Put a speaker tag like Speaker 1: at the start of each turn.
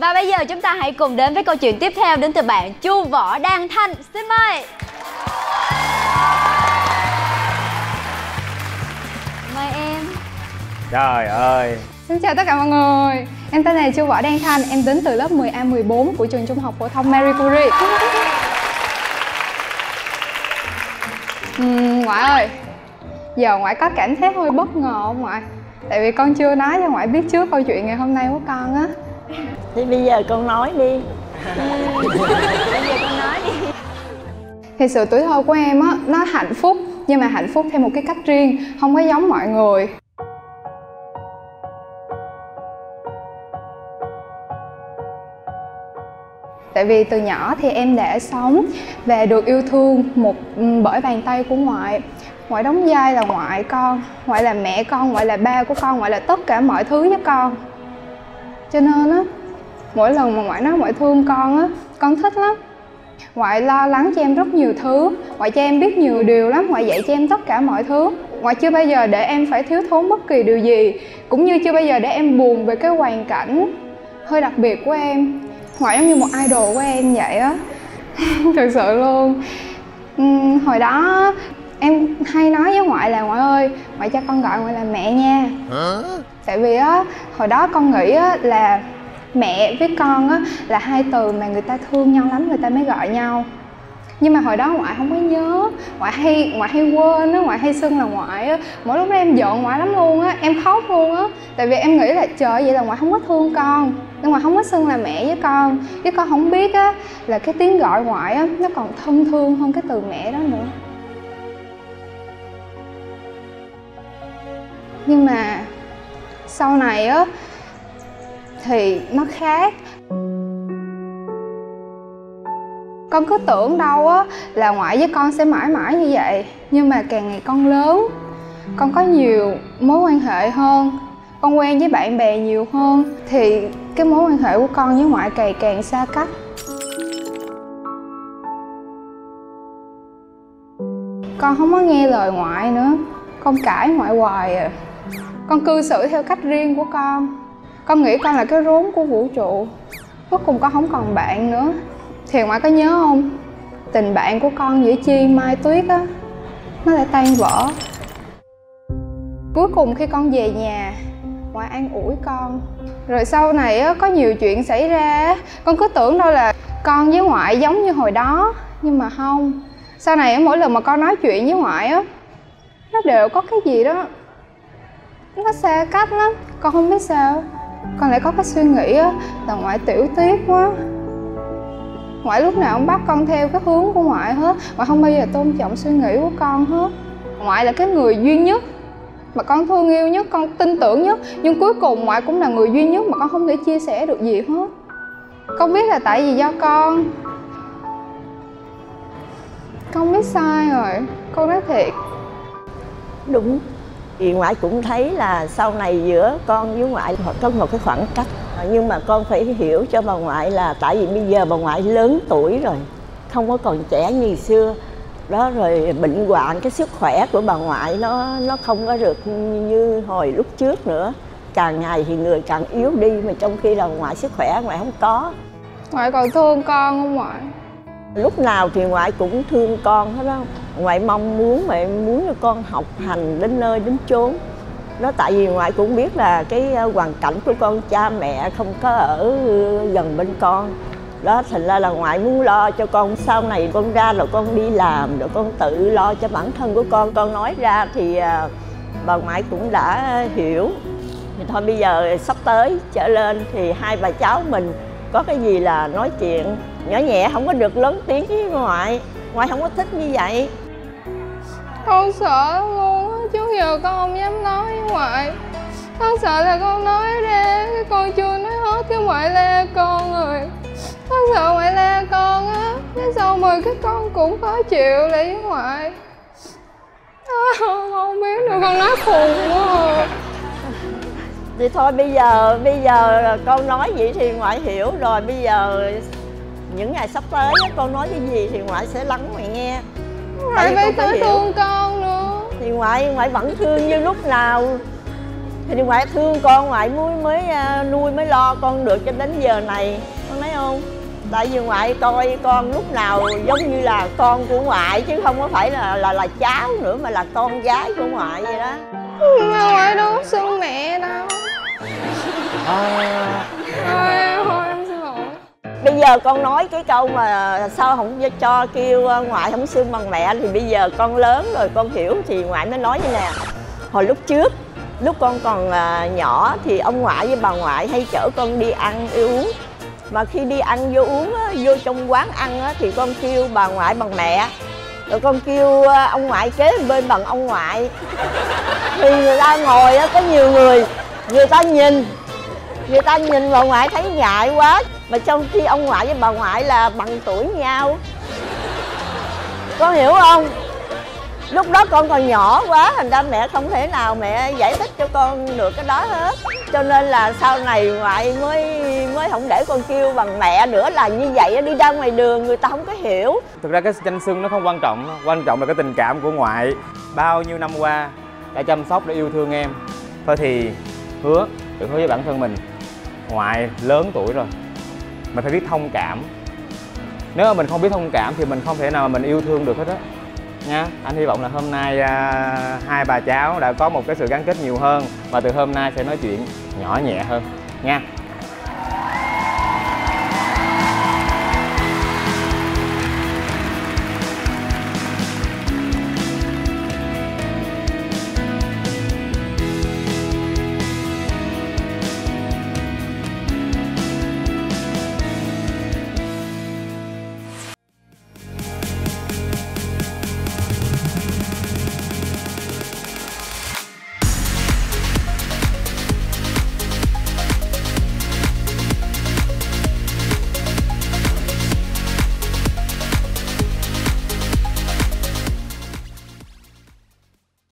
Speaker 1: Và bây giờ chúng ta hãy cùng đến với câu chuyện tiếp theo đến từ bạn Chu Võ Đăng Thanh. Xin mời. Mời em.
Speaker 2: Trời ơi
Speaker 3: Xin chào tất cả mọi người Em tên là Chu Võ Đan Thanh Em đến từ lớp 10A14 của trường trung học phổ thông Marie Curie uhm, Ngoại ơi Giờ ngoại có cảm thấy hơi bất ngờ không ngoại? Tại vì con chưa nói cho ngoại biết trước câu chuyện ngày hôm nay của con á
Speaker 4: thì bây giờ con nói đi.
Speaker 1: Bây giờ con nói đi.
Speaker 3: Thì sự tuổi thơ của em á, nó hạnh phúc Nhưng mà hạnh phúc theo một cái cách riêng Không có giống mọi người. Tại vì từ nhỏ thì em đã sống và được yêu thương một ừ, bởi bàn tay của ngoại. Ngoại đóng vai là ngoại con, ngoại là mẹ con, ngoại là ba của con, ngoại là tất cả mọi thứ với con. Cho nên á, mỗi lần mà ngoại nói ngoại thương con á, con thích lắm. Ngoại lo lắng cho em rất nhiều thứ Ngoại cho em biết nhiều điều lắm Ngoại dạy cho em tất cả mọi thứ. Ngoại chưa bao giờ để em phải thiếu thốn bất kỳ điều gì Cũng như chưa bao giờ để em buồn về cái hoàn cảnh hơi đặc biệt của em. Ngoại giống như một idol của em vậy á. Thực sự luôn. Hồi đó em hay nói với ngoại là ngoại ơi Ngoại cho con gọi ngoại là mẹ nha. Tại vì á, hồi đó con nghĩ á là mẹ với con á là hai từ mà người ta thương nhau lắm, người ta mới gọi nhau. Nhưng mà hồi đó ngoại không có nhớ, ngoại hay ngoại hay quên á, ngoại hay xưng là ngoại á. Mỗi lúc đó em giận ngoại lắm luôn á, em khóc luôn á. Tại vì em nghĩ là trời, vậy là ngoại không có thương con nhưng mà không có xưng là mẹ với con. Chứ con không biết á là cái tiếng gọi ngoại á, nó còn thân thương hơn cái từ mẹ đó nữa. Nhưng mà sau này á, thì nó khác. Con cứ tưởng đâu á, là ngoại với con sẽ mãi mãi như vậy, nhưng mà càng ngày con lớn, con có nhiều mối quan hệ hơn, con quen với bạn bè nhiều hơn, thì cái mối quan hệ của con với ngoại càng càng xa cách. Con không có nghe lời ngoại nữa, con cãi ngoại hoài à con cư xử theo cách riêng của con. Con nghĩ con là cái rốn của vũ trụ. Cuối cùng con không còn bạn nữa. Thì ngoại có nhớ không? Tình bạn của con giữa chi, mai, tuyết á, nó lại tan vỡ. Cuối cùng khi con về nhà ngoại an ủi con. Rồi sau này á, có nhiều chuyện xảy ra con cứ tưởng đâu là con với ngoại giống như hồi đó. Nhưng mà không. Sau này mỗi lần mà con nói chuyện với ngoại á, nó đều có cái gì đó nó xa cách lắm. Con không biết sao. Con lại có cái suy nghĩ á, là ngoại tiểu tiết quá. Ngoại lúc nào cũng bắt con theo cái hướng của ngoại hết. Ngoại không bao giờ tôn trọng suy nghĩ của con hết. Ngoại là cái người duy nhất mà con thương yêu nhất, con tin tưởng nhất. Nhưng cuối cùng ngoại cũng là người duy nhất mà con không thể chia sẻ được gì hết. Con biết là tại vì do con. Con biết sai rồi. Con nói thiệt.
Speaker 4: Đúng thì ngoại cũng thấy là sau này giữa con với ngoại có một cái khoảng cách. Nhưng mà con phải hiểu cho bà ngoại là tại vì bây giờ bà ngoại lớn tuổi rồi, không có còn trẻ như xưa. Đó rồi bệnh hoạn, cái sức khỏe của bà ngoại nó nó không có được như hồi lúc trước nữa. Càng ngày thì người càng yếu đi mà trong khi là ngoại sức khỏe ngoại không có.
Speaker 3: Ngoại còn thương con không ngoại
Speaker 4: lúc nào thì ngoại cũng thương con hết đó ngoại mong muốn mẹ muốn cho con học hành đến nơi đến chốn. Đó, tại vì ngoại cũng biết là cái ờ, hoàn cảnh của con cha mẹ không có ở gần bên con. Đó, thành ra là ngoại muốn lo cho con. Sau này con ra rồi con đi làm rồi con tự lo cho bản thân của con. Con nói ra thì ờ, bà ngoại cũng đã hiểu. Thì thôi, bây giờ sắp tới trở lên thì hai bà cháu mình có cái gì là nói chuyện nhỏ nhẹ không có được lớn tiếng với ngoại. Ngoại không có thích như vậy.
Speaker 3: Con sợ luôn á trước giờ con không dám nói với ngoại. Con sợ là con nói ra cái con chưa nói hết cái ngoại la con rồi. Con sợ ngoại la con á cái xong rồi cái con cũng khó chịu lại với ngoại. À, không biết nữa con nói khùng quá à.
Speaker 4: thì thôi bây giờ bây giờ con nói vậy thì ngoại hiểu rồi. Bây giờ những ngày sắp tới á, con nói cái gì thì ngoại sẽ lắng ngoại nghe.
Speaker 3: Ngoại phải tới thương con nữa.
Speaker 4: Thì ngoại ngoại vẫn thương như lúc nào. Thì ngoại thương con ngoại mới mới à, nuôi mới lo con được cho đến giờ này. Con thấy không? Tại vì ngoại coi con lúc nào giống như là con của ngoại chứ không có phải là là là cháu nữa mà là con gái của ngoại vậy đó.
Speaker 3: Mà ngoại đâu có xưng mẹ đâu.
Speaker 2: À,
Speaker 3: thôi
Speaker 4: bây giờ con nói cái câu mà sao không cho kêu ờ, ngoại không xưng bằng mẹ thì bây giờ con lớn rồi, con hiểu thì ngoại mới nói như nè. Hồi lúc trước, lúc con còn ờ, nhỏ thì ông ngoại với bà ngoại hay chở con đi ăn đi uống. Mà khi đi ăn vô uống vô trong quán ăn thì con kêu bà ngoại bằng mẹ. Rồi con kêu ờ, ông ngoại kế bên bằng ông ngoại. Thì người ta ngồi có nhiều người người ta nhìn, người ta nhìn bà ngoại thấy ngại quá mà trong khi ông ngoại với bà ngoại là bằng tuổi nhau. Con hiểu không? Lúc đó con còn nhỏ quá, thành ra mẹ không thể nào mẹ giải thích cho con được cái đó hết. Cho nên là sau này ngoại mới mới không để con kêu bằng mẹ nữa là như vậy đi ra ngoài đường người ta không có hiểu.
Speaker 2: Thực ra cái danh xưng nó không quan trọng quan trọng là cái tình cảm của ngoại. Bao nhiêu năm qua đã chăm sóc, đã yêu thương em. Thôi thì hứa tự hứa với bản thân mình, ngoại lớn tuổi rồi mình phải biết thông cảm. Nếu mà mình không biết thông cảm thì mình không thể nào mà mình yêu thương được hết á. Nha anh hy vọng là hôm nay à, hai bà cháu đã có một cái sự gắn kết nhiều hơn và từ hôm nay sẽ nói chuyện nhỏ nhẹ hơn. Nha.